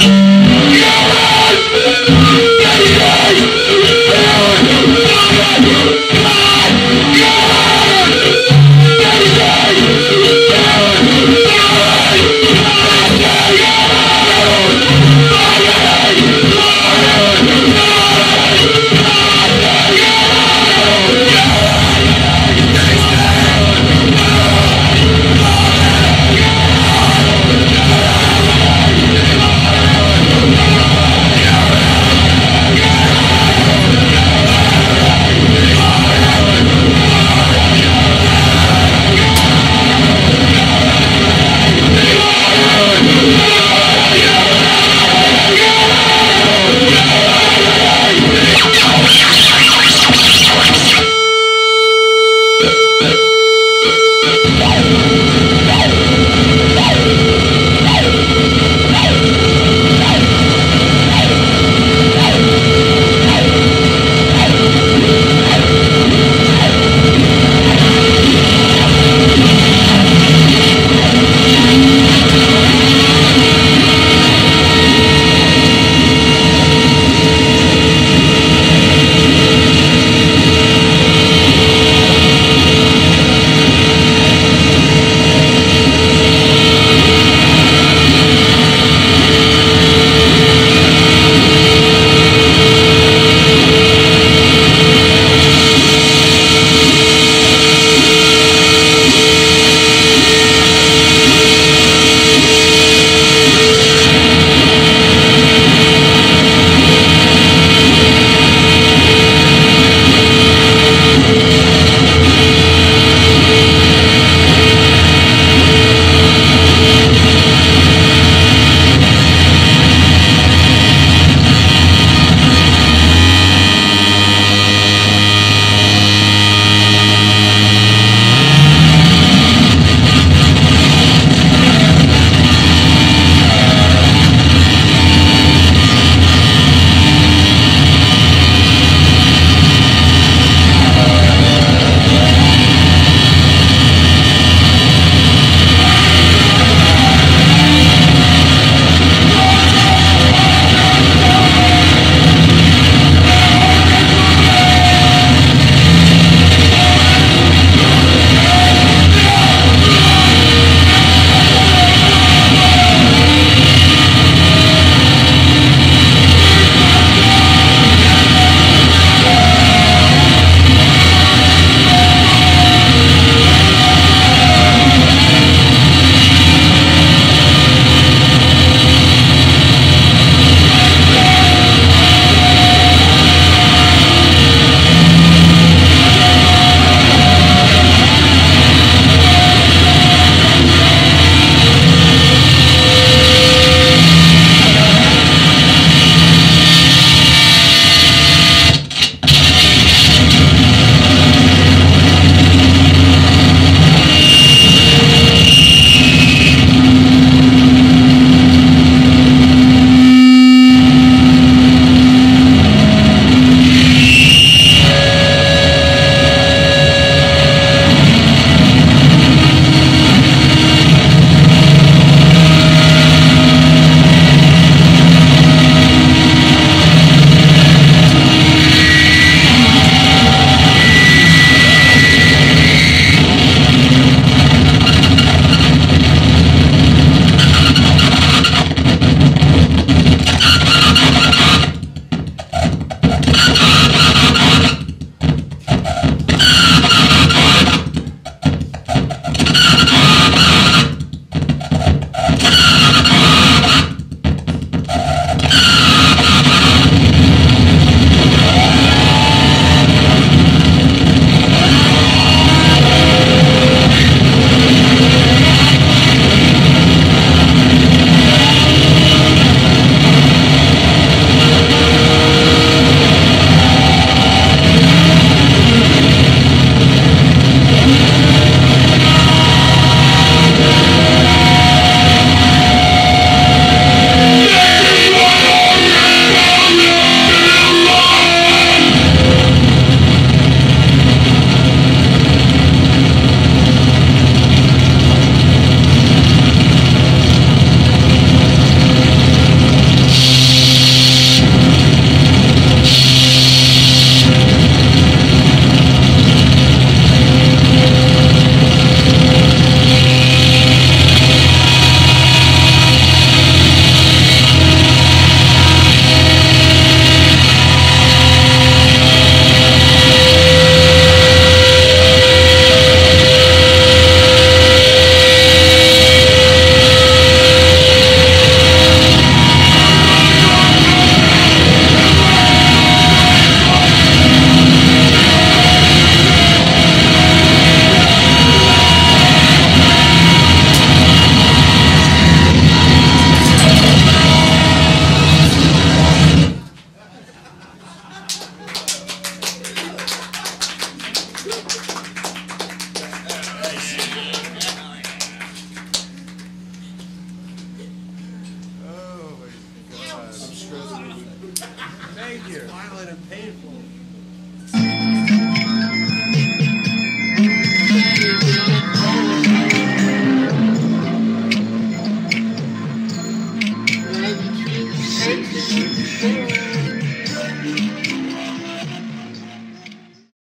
Yeah.